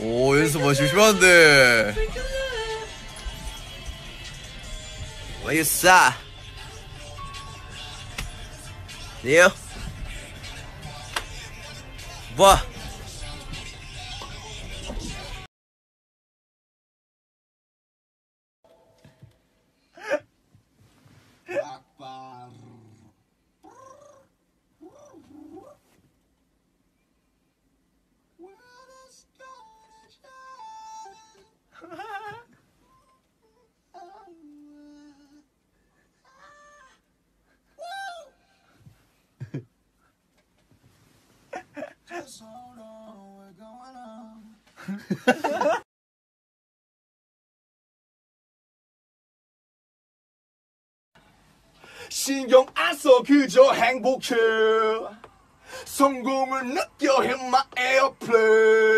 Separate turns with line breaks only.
오 연습 뭐 심심한데 What you say? You? 뭐?
신경 안 써 그저 행복해. 성공을 느껴 my airplane